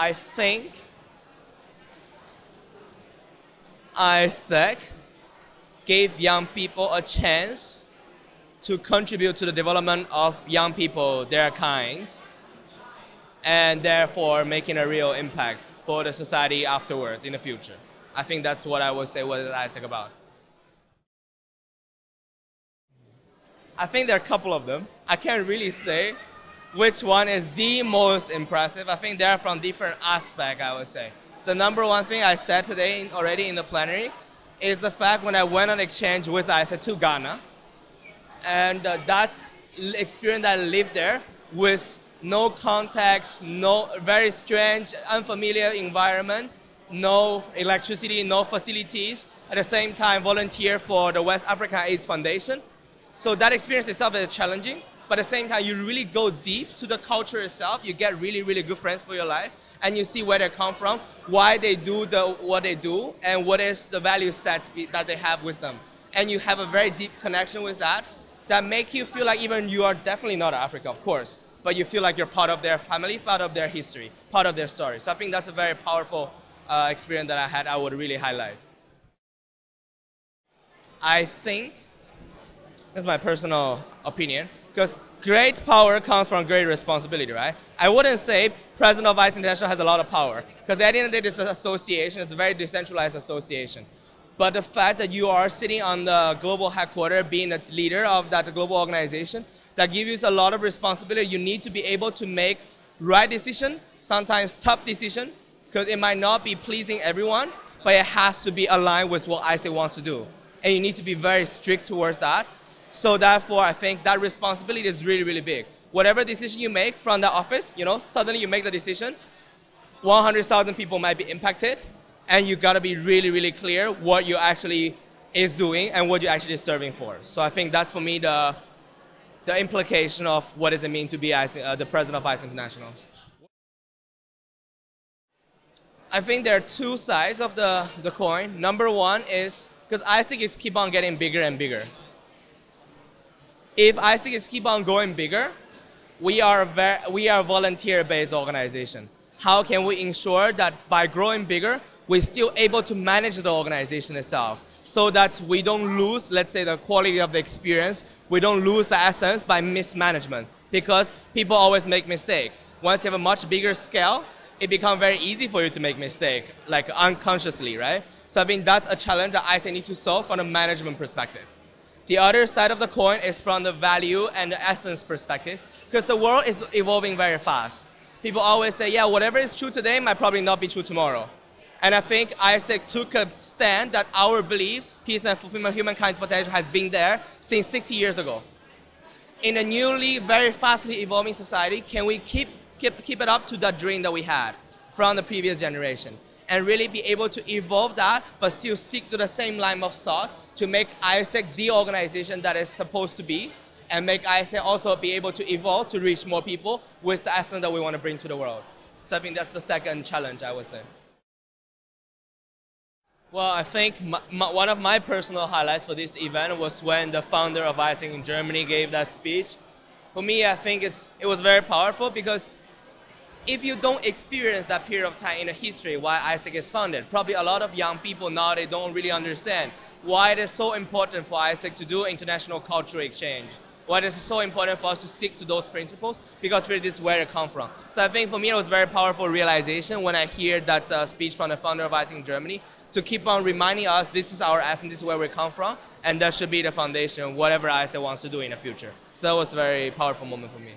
I think AIESEC gave young people a chance to contribute to the development of young people, their kind, and therefore making a real impact for the society afterwards in the future. I think that's what I would say what is AIESEC about. I think there are a couple of them. I can't really say which one is the most impressive. I think they're from different aspects, I would say. The number one thing I said today already in the plenary is the fact when I went on exchange with AIESEC to Ghana, and uh, that experience that I lived there with no context, no very strange, unfamiliar environment, no electricity, no facilities. At the same time, volunteer for the West African AIDS Foundation. So that experience itself is challenging, but at the same time, you really go deep to the culture itself. You get really, really good friends for your life, and you see where they come from, why they do the, what they do, and what is the value set that they have with them. And you have a very deep connection with that that make you feel like even you are definitely not Africa, of course, but you feel like you're part of their family, part of their history, part of their story. So I think that's a very powerful uh, experience that I had. I would really highlight. I think, that's my personal opinion, because great power comes from great responsibility, right? I wouldn't say President of AIESEC International has a lot of power, because at the end of the day, this association is a very decentralized association. But the fact that you are sitting on the global headquarters, being a leader of that global organization, that gives you a lot of responsibility. You need to be able to make right decision, sometimes tough decision, because it might not be pleasing everyone, but it has to be aligned with what AIESEC wants to do. And you need to be very strict towards that. So therefore, I think that responsibility is really, really big. Whatever decision you make from the office, you know, suddenly you make the decision, 100,000 people might be impacted, and you gotta be really, really clear what you actually is doing and what you're actually serving for. So I think that's for me the, the implication of what does it mean to be uh, the president of AIESEC International. I think there are two sides of the, the coin. Number one is, because AIESEC is keep on getting bigger and bigger. If AIESEC is keep on going bigger, we are, we are a volunteer-based organization. How can we ensure that by growing bigger, we're still able to manage the organization itself so that we don't lose, let's say, the quality of the experience. We don't lose the essence by mismanagement because people always make mistakes. Once you have a much bigger scale, it becomes very easy for you to make mistake, like unconsciously, right? So I think that's a challenge that I need to solve from a management perspective. The other side of the coin is from the value and the essence perspective, because the world is evolving very fast. People always say, yeah, whatever is true today might probably not be true tomorrow. And I think AIESEC took a stand that our belief, peace and fulfillment of humankind's potential has been there since 60 years ago. In a newly, very fastly evolving society, can we keep, keep, keep it up to that dream that we had from the previous generation? And really be able to evolve that, but still stick to the same line of thought to make AIESEC the organization that is supposed to be, and make AIESEC also be able to evolve to reach more people with the essence that we want to bring to the world. So I think that's the second challenge, I would say. Well, I think my, my, one of my personal highlights for this event was when the founder of AIESEC in Germany gave that speech. For me, I think it's, it was very powerful because if you don't experience that period of time in the history why AIESEC is founded, probably a lot of young people now they don't really understand why it is so important for AIESEC to do international cultural exchange. Why it is so important for us to stick to those principles because this is where it comes from. So I think for me it was a very powerful realization when I hear that uh, speech from the founder of AIESEC in Germany to keep on reminding us this is our essence, this is where we come from, and that should be the foundation, whatever AIESEC wants to do in the future. So that was a very powerful moment for me.